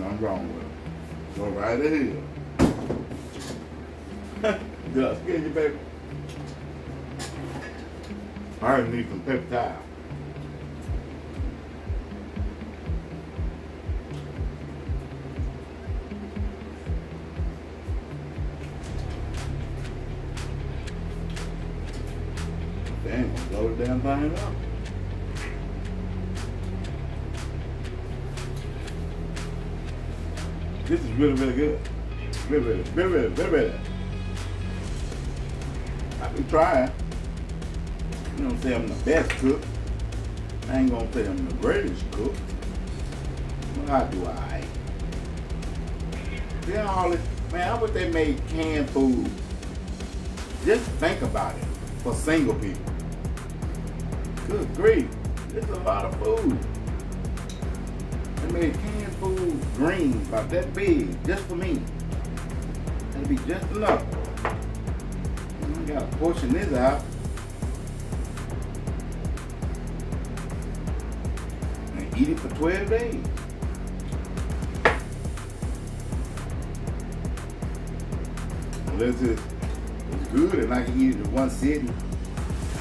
Nothing wrong with it. Go right ahead. Just get you, baby. I need some towel. Dang, blow the damn thing up. This is really, really good. Really, really, really, really, really, really. I've been trying. You know, say I'm the best cook. I ain't gonna say I'm the greatest cook. But I do alright. See all this, man, I wish they made canned food. Just think about it for single people. Good grief, is a lot of food. They made canned food green, about that big, just for me. That'd be just enough. I gotta portion this out. And eat it for 12 days. Unless it's, it's good and I can eat it in one sitting.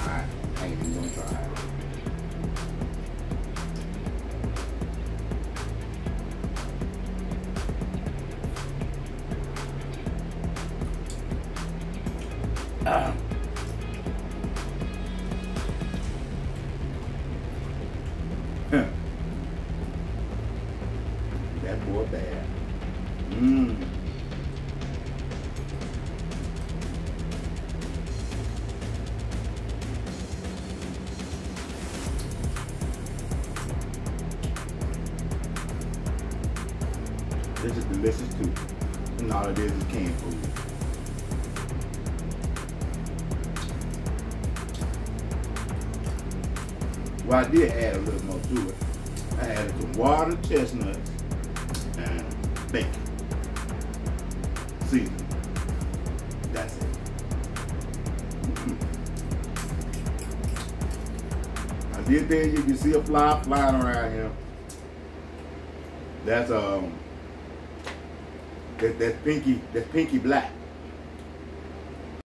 I ain't even gonna try it. Huh. that boy bad. Mmm. This is delicious too. And all it is is canned food. Well, I did add a little more to it. I added some water, chestnuts, and bacon. Season. That's it. Mm. I did you, you can see a fly flying around here. That's um, that, that's pinky, that's pinky black.